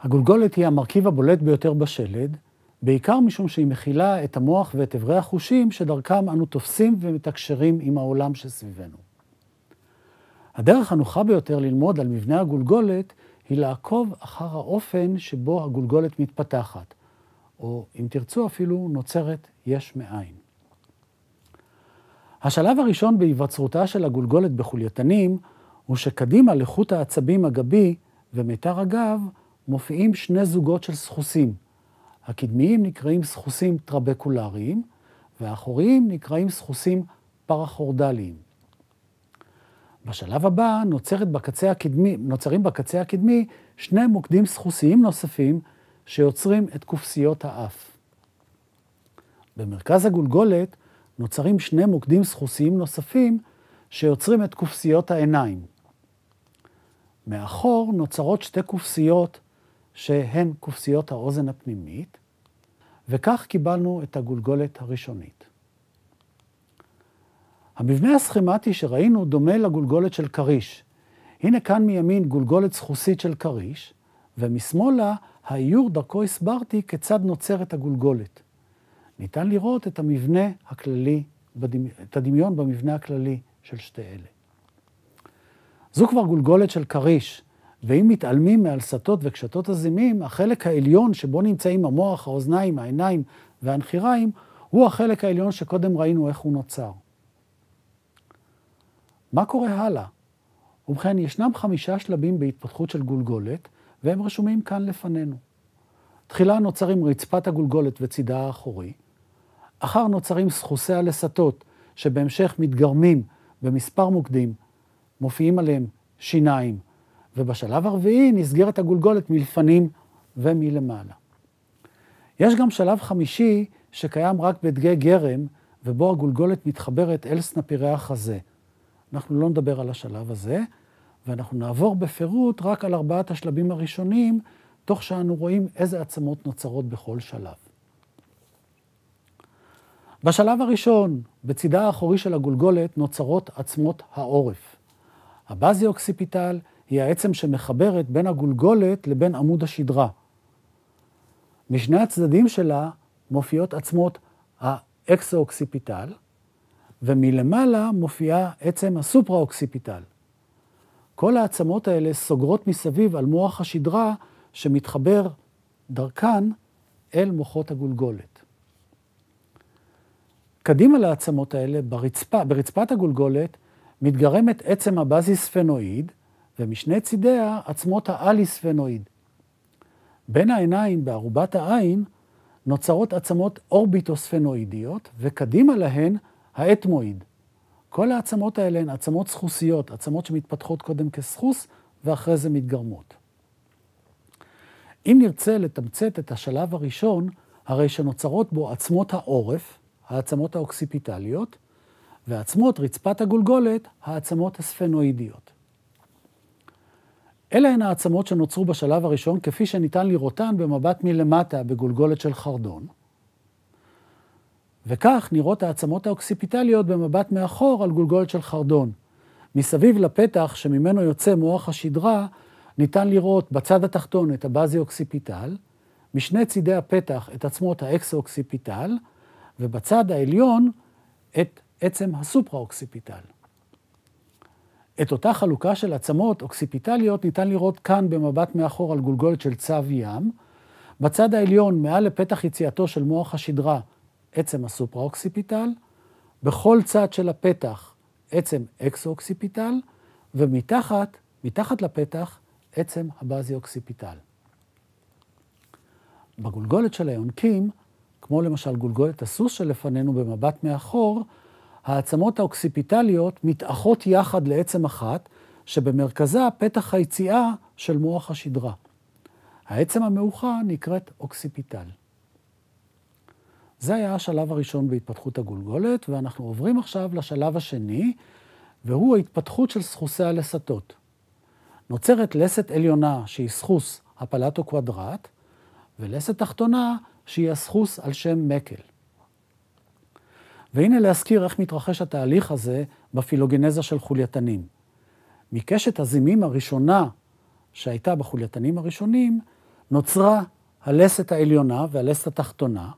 הגולגולת היא המרכיב הבולט ביותר בשלד, בעיקר משום שהיא מכילה את המוח ואת אברי החושים שדרכם אנו תופסים ומתקשרים עם העולם שסביבנו. הדרך הנוחה ביותר ללמוד על מבנה הגולגולת היא לעקוב אחר האופן שבו הגולגולת מתפתחת, או אם תרצו אפילו נוצרת יש מאין. השלב הראשון בהיווצרותה של הגולגולת בחולייתנים הוא שקדימה לחוט העצבים הגבי ומיתר הגב מופיעים שני זוגות של סחוסים. הקדמיים נקראים סחוסים טרבקולריים, והאחוריים נקראים סחוסים פרחורדליים. בשלב הבא נוצרת בקצה הקדמי, נוצרים בקצה הקדמי שני מוקדים סחוסיים נוספים שיוצרים את כופסיות האף. במרכז הגולגולת נוצרים שני מוקדים סחוסיים נוספים שיוצרים את כופסיות העיניים. מאחור נוצרות שתי כופסיות שהן כופסיות האוזן הפנימית, וכך קיבלנו את הגולגולת הראשונית. המבנה הסכמטי שראינו דומה לגולגולת של כריש. הנה כאן מימין גולגולת סחוסית של כריש, ומשמאלה האיור דרכו הסברתי כיצד נוצרת הגולגולת. ניתן לראות את המבנה הכללי, את הדמיון במבנה הכללי של שתי אלה. זו כבר גולגולת של כריש, ואם מתעלמים מהלסתות וקשתות הזימים, החלק העליון שבו נמצאים המוח, האוזניים, העיניים והנחיריים, הוא החלק העליון שקודם ראינו איך הוא נוצר. מה קורה הלאה? ובכן, ישנם חמישה שלבים בהתפתחות של גולגולת, והם רשומים כאן לפנינו. תחילה נוצרים רצפת הגולגולת וצידה האחורי, אחר נוצרים סחוסי הלסתות, שבהמשך מתגרמים במספר מוקדים, מופיעים עליהם שיניים, ובשלב הרביעי נסגרת הגולגולת מלפנים ומלמעלה. יש גם שלב חמישי שקיים רק בדגי גרם, ובו הגולגולת מתחברת אל סנפירי החזה. אנחנו לא נדבר על השלב הזה, ואנחנו נעבור בפירוט רק על ארבעת השלבים הראשונים, תוך שאנו רואים איזה עצמות נוצרות בכל שלב. בשלב הראשון, בצידה האחורי של הגולגולת, נוצרות עצמות העורף. ה basioccipital היא העצם שמחברת בין הגולגולת לבין עמוד השדרה. משני הצדדים שלה מופיעות עצמות ה exoccipital, ומלמעלה מופיעה עצם ה supraoccipital. כל העצמות האלה סוגרות מסביב על מוח השדרה שמתחבר דרכן אל מוחות הגולגולת. קדימה לעצמות האלה, ברצפה, ברצפת הגולגולת, מתגרמת עצם הבזיספנואיד, ומשני צידיה עצמות האליספנואיד. בין העיניים בערובת העין נוצרות עצמות אורביטוספנואידיות, וקדימה להן האתמואיד. כל העצמות האלה הן עצמות סחוסיות, עצמות שמתפתחות קודם כסחוס ואחרי זה מתגרמות. אם נרצה לתמצת את השלב הראשון, הרי שנוצרות בו עצמות העורף, העצמות האוקסיפיטליות, ועצמות רצפת הגולגולת, העצמות הספנואידיות. אלה הן העצמות שנוצרו בשלב הראשון, כפי שניתן לראותן במבט מלמטה בגולגולת של חרדון. וכך נראות העצמות האוקסיפיטליות במבט מאחור על גולגולת של חרדון. מסביב לפתח שממנו יוצא מוח השדרה, ניתן לראות בצד התחתון את ה basi-occipital, משני צידי הפתח את עצמות ה exo-occipital, ובצד העליון את עצם ה supra-occipital. את אותה חלוקה של עצמות אוקסיפיטליות ניתן לראות כאן במבט מאחור על גולגולת של צב ים. בצד העליון, מעל לפתח יציאתו של מוח השדרה, עצם ה supra-occipital, בכל צד של הפתח עצם exo-occipital, ומתחת, מתחת לפתח, עצם ה basi-occipital. בגולגולת של היונקים, כמו למשל גולגולת הסוס שלפנינו במבט מאחור, העצמות האוקסיפיטליות מתאחות יחד לעצם אחת, שבמרכזה פתח היציאה של מוח השדרה. העצם המאוחה נקראת אוקסיפיטל. זה היה השלב הראשון בהתפתחות הגולגולת, ואנחנו עוברים עכשיו לשלב השני, והוא ההתפתחות של סחוסי הלסתות. נוצרת לסת עליונה שהיא סחוס הפלטו קוודרט, ולסת תחתונה שהיא הסחוס על שם מקל. והנה להזכיר איך מתרחש התהליך הזה בפילוגנזה של חולייתנים. מקשת הזימים הראשונה שהייתה בחולייתנים הראשונים, נוצרה הלסת העליונה והלסת התחתונה.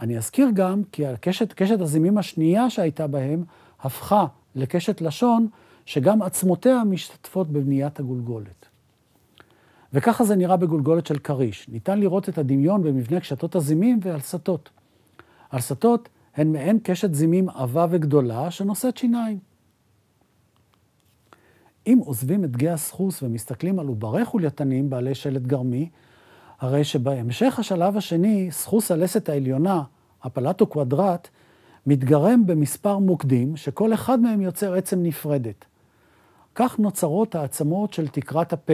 אני אזכיר גם כי הקשת, קשת הזימים השנייה שהייתה בהם הפכה לקשת לשון שגם עצמותיה משתתפות בבניית הגולגולת. וככה זה נראה בגולגולת של כריש. ניתן לראות את הדמיון במבנה קשתות הזימים והלסתות. הלסתות הן מעין קשת זימים עבה וגדולה שנושאת שיניים. אם עוזבים את גיא הסחוס ומסתכלים על עוברי חולייתנים בעלי שלט גרמי, הרי שבהמשך השלב השני, סחוס הלסת העליונה, הפלטו קוודרט, מתגרם במספר מוקדים, שכל אחד מהם יוצר עצם נפרדת. כך נוצרות העצמות של תקרת הפה.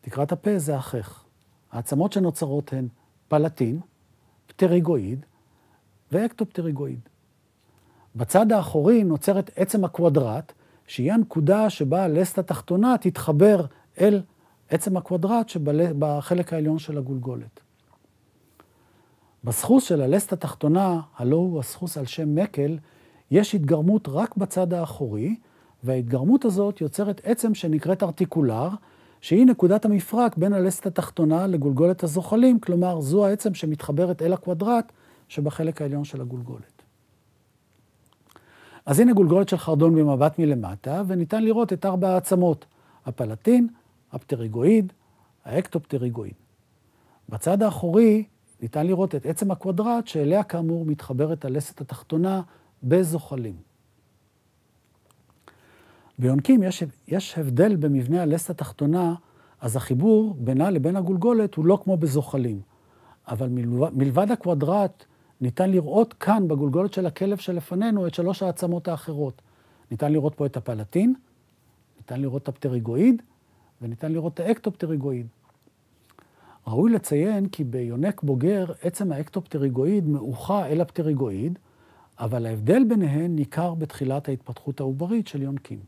תקרת הפה זה החך. העצמות שנוצרות הן פלטין, פטריגואיד ואקטופטריגואיד. בצד האחורי נוצרת עצם הקוודרט, שהיא הנקודה שבה הלסת התחתונה תתחבר אל עצם הקוודרט שבחלק העליון של הגולגולת. בסחוס של הלסת התחתונה, הלא הוא הסחוס על שם מקל, יש התגרמות רק בצד האחורי, וההתגרמות הזאת יוצרת עצם שנקראת ארטיקולר, שהיא נקודת המפרק בין הלסת התחתונה לגולגולת הזוחלים, כלומר זו העצם שמתחברת אל הקוודרט שבחלק העליון של הגולגולת. אז הנה גולגולת של חרדון במבט מלמטה, וניתן לראות את ארבע העצמות, הפלטין, הפטריגואיד, האקטופטריגואיד. בצד האחורי ניתן לראות את עצם הקוודרט, שאליה כאמור מתחברת הלסת התחתונה בזוחלים. ביונקים יש, יש הבדל במבנה הלסת התחתונה, אז החיבור בינה לבין הגולגולת הוא לא כמו בזוחלים. אבל מלבד, מלבד ה quadrate, ניתן לראות כאן, בגולגולת של הכלב שלפנינו, את שלוש העצמות האחרות. ניתן לראות פה את ה palatine, ניתן לראות את ה pterygoid, וניתן לראות את ה ectopterygoid. ראוי לציין כי ביונק בוגר עצם ה ectopterygoid מאוחה אל ה pterygoid, אבל ההבדל ביניהן ניכר בתחילת ההתפתחות העוברית של יונקים.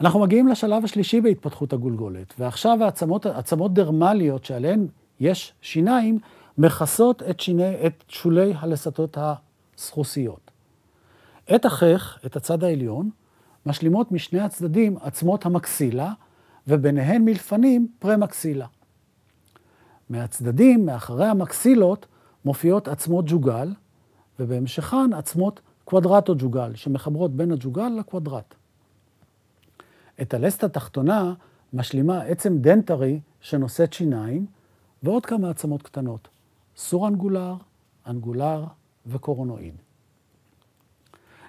אנחנו מגיעים לשלב השלישי בהתפתחות הגולגולת, ועכשיו העצמות, העצמות דרמליות שעליהן יש שיניים, מכסות את, שיני, את שולי הלסתות הסחוסיות. את החך, את הצד העליון, משלימות משני הצדדים עצמות המקסילה, וביניהן מלפנים פרמקסילה. מהצדדים, מאחרי המקסילות, מופיעות עצמות jugal, ובהמשכן עצמות quadratojugal, שמחברות בין ה jugal ל quadrate. את הלסת התחתונה משלימה עצם dentary שנושאת שיניים, ועוד כמה עצמות קטנות, surangular, angular ו coronoid.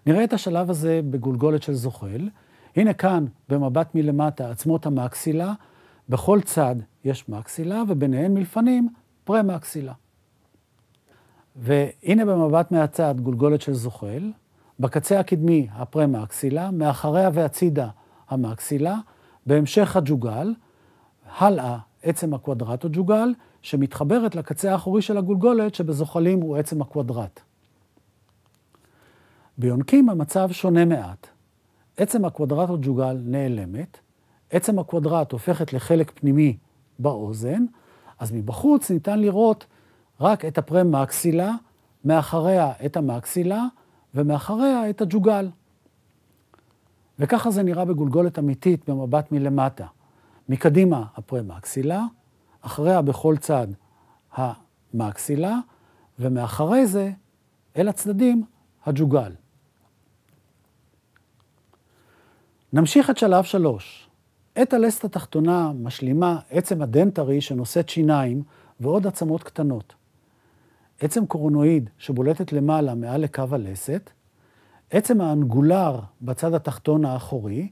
נראה את השלב הזה בגולגולת של זוחל. הנה כאן, במבט מלמטה, עצמות ה maxilla. בכל צד יש מקסילה, וביניהן מלפנים פרה-מקסילה. והנה במבט מהצד גולגולת של זוחל. בקצה הקדמי הפרה-מקסילה, מאחריה והצידה המקסילה, בהמשך הג'וגל, הלאה עצם הקוודרטו ג'וגל, שמתחברת לקצה האחורי של הגולגולת, שבזוחלים הוא עצם הקוודרט. ביונקים המצב שונה מעט. עצם הקוודרטו ג'וגל נעלמת, עצם הקוודרט הופכת לחלק פנימי באוזן, אז מבחוץ ניתן לראות רק את הפרמקסילה, מאחריה את המקסילה, ומאחריה את הג'וגל. וככה זה נראה בגולגולת אמיתית במבט מלמטה. מקדימה הפרמקסילה, אחריה בכל צד המקסילה, ומאחרי זה, אל הצדדים, הג'וגל. נמשיך את שלב שלוש. את הלסת התחתונה משלימה עצם הדנטרי שנושאת שיניים ועוד עצמות קטנות. עצם קורונואיד שבולטת למעלה מעל לקו הלסת, עצם האנגולר בצד התחתון האחורי,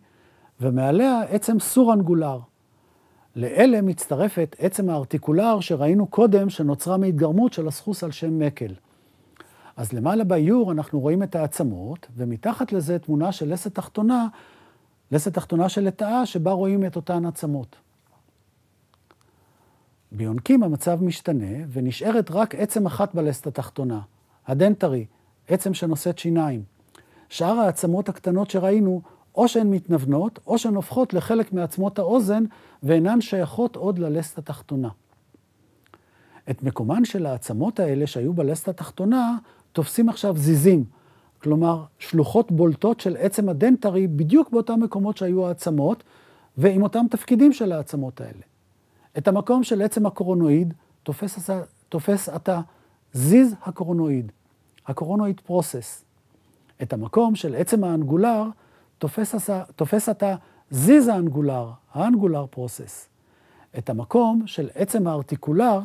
ומעליה עצם סור אנגולר. לאלה מצטרפת עצם הארטיקולר שראינו קודם שנוצרה מהתגרמות של הסחוס על שם מקל. אז למעלה באיור אנחנו רואים את העצמות, ומתחת לזה תמונה של לסת תחתונה, לסת תחתונה של לטאה, שבה רואים את אותן עצמות. ביונקים המצב משתנה, ונשארת רק עצם אחת בלסת התחתונה, הדנטרי, עצם שנושאת שיניים. שאר העצמות הקטנות שראינו, או שהן מתנוונות, או שהן הופכות לחלק מעצמות האוזן, ואינן שייכות עוד ללסת התחתונה. את מקומן של העצמות האלה שהיו בלסת התחתונה, תופסים עכשיו זיזים. כלומר, שלוחות בולטות של עצם הדנטרי בדיוק באותם מקומות שהיו העצמות, ועם אותם תפקידים של העצמות האלה. את המקום של עצם הקורונואיד תופס, תופס עתה זיז הקורונואיד, הקורונואיד פרוסס. את המקום של עצם האנגולר תופס, תופס עתה זיז האנגולר, האנגולר פרוסס. את המקום של עצם הארטיקולר,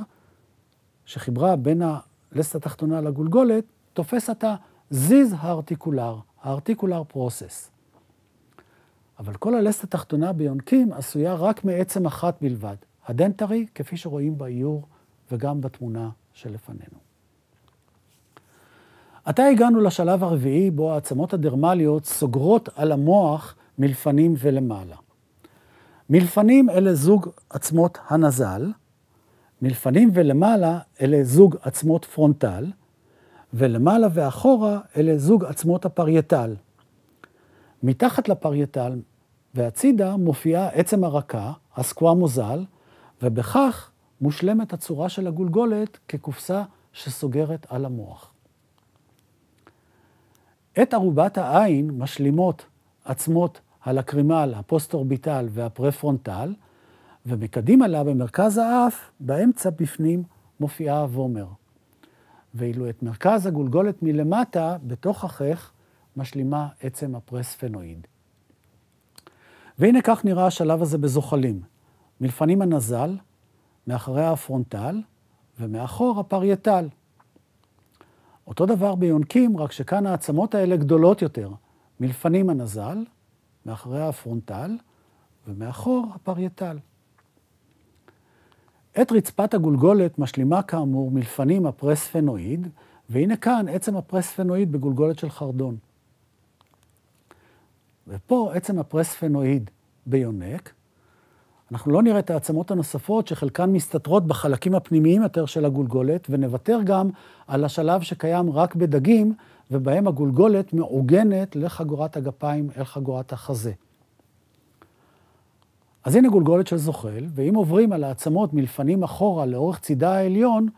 שחיברה בין הלסת התחתונה לגולגולת, תופס עתה זיז הארטיקולר, הארטיקולר פרוסס. אבל כל הלסת התחתונה ביונקים עשויה רק מעצם אחת בלבד, הדנטרי, כפי שרואים באיור וגם בתמונה שלפנינו. עתה הגענו לשלב הרביעי, בו העצמות הדרמליות סוגרות על המוח מלפנים ולמעלה. מלפנים אלה זוג עצמות ה nasal, מלפנים ולמעלה אלה זוג עצמות frontal, ולמעלה ואחורה אלה זוג עצמות ה parietal. מתחת ל parietal והצידה מופיעה עצם הרקה, ה squamosal, ובכך מושלמת הצורה של הגולגולת כקופסה שסוגרת על המוח. את ארובת העין משלימות עצמות ה lacrimal, ה post-orbital וה prefrontal, ומקדימה לה במרכז האף, באמצע בפנים, מופיעה ה vomer. ואילו את מרכז הגולגולת מלמטה, בתוך החך, משלימה עצם ה presphenoid. והנה כך נראה השלב הזה בזוחלים. מלפנים ה nasal, מאחריה ה frontal, ומאחור ה parietal. אותו דבר ביונקים, רק שכאן העצמות האלה גדולות יותר. מלפנים הנזל, מאחריה הפרונטל, ומאחור הפרייטל. את רצפת הגולגולת משלימה כאמור מלפנים הפרספנואיד, והנה כאן עצם הפרספנואיד בגולגולת של חרדון. ופה עצם הפרספנואיד ביונק. אנחנו לא נראה את העצמות הנוספות שחלקן מסתתרות בחלקים הפנימיים יותר של הגולגולת, ונוותר גם על השלב שקיים רק בדגים, ובהם הגולגולת מעוגנת לחגורת הגפיים אל חגורת החזה. אז הנה גולגולת של זוחל, ואם עוברים על העצמות מלפנים אחורה לאורך צידה העליון,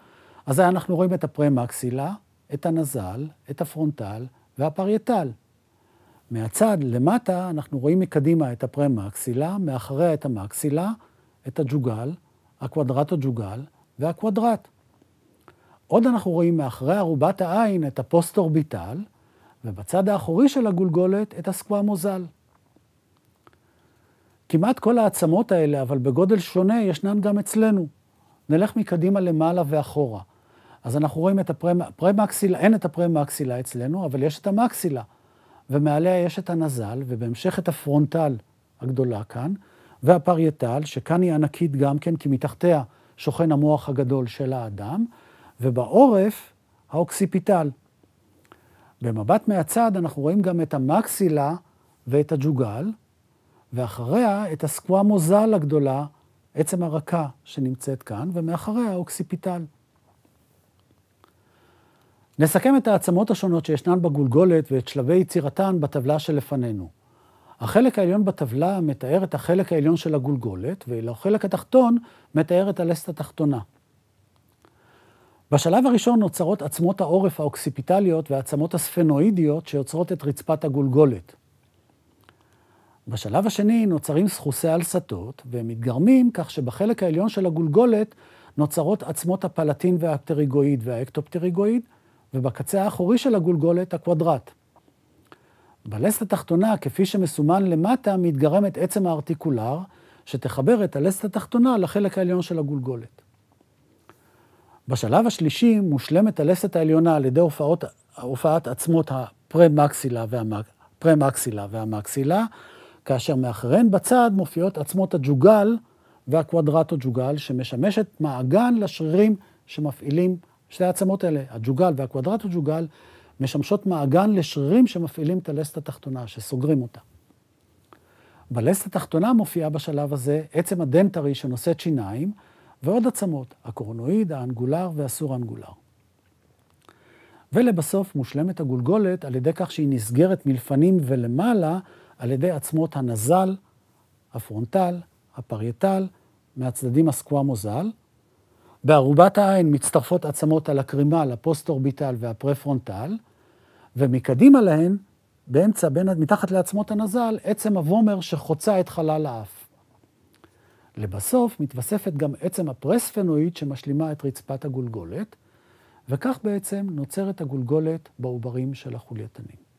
אז אנחנו רואים את הפרמקסילה, את הנזל, את הפרונטל והפרייטל. מהצד למטה אנחנו רואים מקדימה את הפרמקסילה, מאחריה את המקסילה, את הג'וגל, הקוודרטו ג'וגל והקוודרט. עוד אנחנו רואים מאחרי ערובת העין את הפוסט-אורביטל, ובצד האחורי של הגולגולת את הסקוואמוזל. כמעט כל העצמות האלה, אבל בגודל שונה, ישנן גם אצלנו. נלך מקדימה למעלה ואחורה. אז אנחנו רואים את הפרמקסילה, אין את הפרמקסילה אצלנו, אבל יש את המקסילה. ומעליה יש את הנזל, ובהמשך את הפרונטל הגדולה כאן, וה parietal, שכאן היא ענקית גם כן, כי מתחתיה שוכן המוח הגדול של האדם, ובעורף ה occipital. במבט מהצד אנחנו רואים גם את ה maxilla ואת ה jugal, ואחריה את ה squamosal הגדולה, עצם הרקה שנמצאת כאן, ומאחריה ה occipital. נסכם את העצמות השונות שישנן בגולגולת ואת שלבי יצירתן בטבלה שלפנינו. החלק העליון בטבלה מתאר את החלק העליון של הגולגולת, ואילו החלק התחתון מתאר את הלסת התחתונה. בשלב הראשון נוצרות עצמות העורף האוקסיפיטליות והעצמות הספנואידיות שיוצרות את רצפת הגולגולת. בשלב השני נוצרים סחוסי הלסתות, והם מתגרמים כך שבחלק העליון של הגולגולת נוצרות עצמות הפלטין והפטריגואיד והאקטופטריגואיד, ובקצה האחורי של הגולגולת הקוודרט. בלסת התחתונה, כפי שמסומן למטה, מתגרמת עצם הארטיקולר, שתחבר את הלסת התחתונה לחלק העליון של הגולגולת. בשלב השלישי מושלמת הלסת העליונה על ידי הופעות, הופעת עצמות הפרמקסילה, והמק, והמקסילה, כאשר מאחריהן בצד מופיעות עצמות הג'וגל והקוודרטו ג'וגל, שמשמשת מעגן לשרירים שמפעילים שתי העצמות האלה, הג'וגל והקוודרטו ג'וגל, משמשות מעגן לשרירים שמפעילים את הלסת התחתונה, שסוגרים אותה. בלסת התחתונה מופיעה בשלב הזה עצם ה dentary שנושאת שיניים, ועוד עצמות, ה coronoid, ה angular וה sur-angular. ולבסוף מושלמת הגולגולת על ידי כך שהיא נסגרת מלפנים ולמעלה על ידי עצמות ה nasal, ה frontal, ה parietal, מהצדדים ה squamosal, בערובת העין מצטרפות עצמות הלקרימל, הפוסט-אורביטל והפרפרונטל, ומקדימה להן, באמצע, בין, מתחת לעצמות הנזל, עצם הוומר שחוצה את חלל האף. לבסוף מתווספת גם עצם הפרספנואיד שמשלימה את רצפת הגולגולת, וכך בעצם נוצרת הגולגולת בעוברים של החולייתנים.